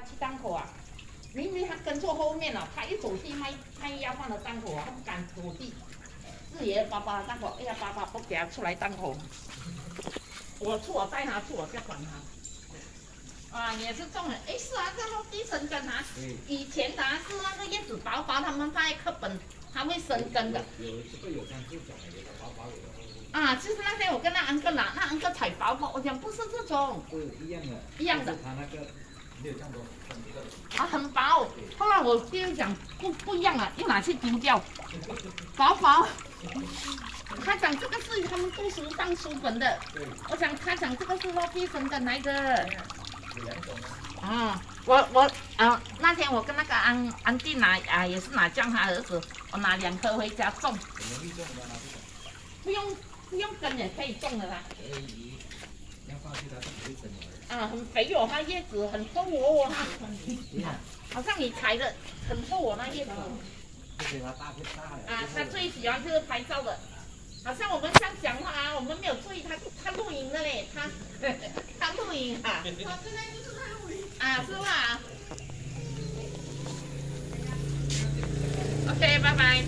他去档口啊，明明他跟错后面了，他一走去卖卖鸭饭的档口啊，他不敢走地四爷爸爸的档口，哎呀，爸爸不给他出来档口，我错，带他错，不要管他。啊，也是中了，哎，是啊，这落地生根啊，以前的、啊、是那个叶子薄薄，他们放在课本，它会生根的。有这个有像这种的，有的薄薄的。啊，就是那天我跟那安哥拿，那安哥采薄薄，我讲不是这种，对，一样的，一样的。他那个。啊，很薄。后来我弟弟讲不不一样了，又拿去丢掉，薄薄。他讲这个是他们读书当书本的，我想他讲这个是落地生根来的。有两种啊。我我啊，那天我跟那个安安弟拿啊，也是拿酱他儿子，我拿两颗回家种，很容易种的，拿这种。不用不用根也可以种的啦。可以，要放弃它就不会生了。啊，很肥哦，那叶子很瘦哦。哦，好像你踩的很瘦哦。那叶子啊，他最喜欢就是拍照的。好像我们像讲话啊，我们没有注意他，他露营的嘞。他 他露营啊，啊，是吧？ok，拜拜。